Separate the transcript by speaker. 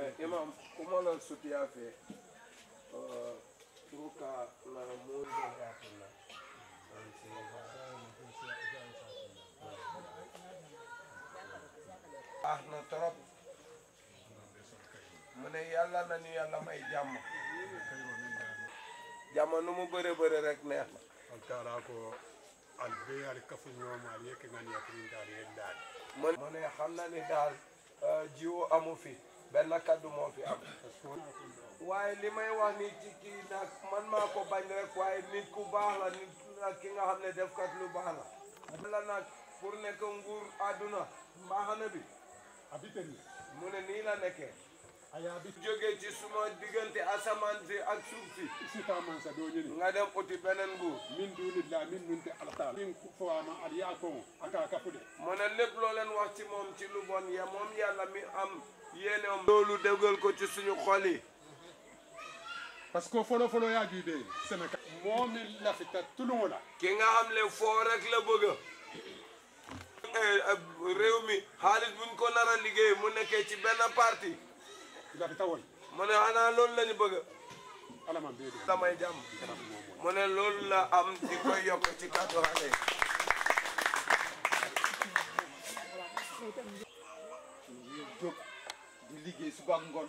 Speaker 1: Eh, imam kuma la sutiya fɛ turu ka na mori da ya
Speaker 2: kunna ah na trop mu ne yàlla na ñu yàlla may jàmm jàmm nu mu bëre bëre rek neex na
Speaker 3: al beyaali kafu ñoomaal yekk ngan yàq ñu daal yéen daal
Speaker 2: mu ne xam na ni daal euh, jiwu amu fi benn kaddu moo fi am waaye li may wax ni ci kii nag man maa ko bañ rek waaye nit ku baax la nit nag ki nga xam ne def kat lu baax la la nag pour nekk nguur àdduna mbaaxana bi mu ne nii la nekkee
Speaker 3: ayaa bi
Speaker 2: jógee ci suma diggante asamaan si ak suuf si
Speaker 3: si taaman sa doo ñëli
Speaker 2: nga dem uti beneen nguur
Speaker 3: min duunillah min nunte alataal min fawaama al yaa koŋo akaa kafude
Speaker 2: mu ne lépp loo leen wax ci moom ci lu bon ya moom yàlla mi am yéene am loolu déggal ko ci suñu xol yi
Speaker 3: parce que folo folo yaa juy bee Sénégal moo min lafita tuluŋo la
Speaker 2: ki nga xam ne foo rek la bëgg réew mi xaalis buñ ko nar a liggéey mu nekkee ci benn parti
Speaker 3: Gati tawol.
Speaker 2: mu ne xanaa loolu la ñu bëgg
Speaker 3: Ala man bebe.
Speaker 2: damay jàmm mu ne loolu la am di koy yokk ci kàddu xale yi
Speaker 4: ñu jóg di liggéey suba ak ngoon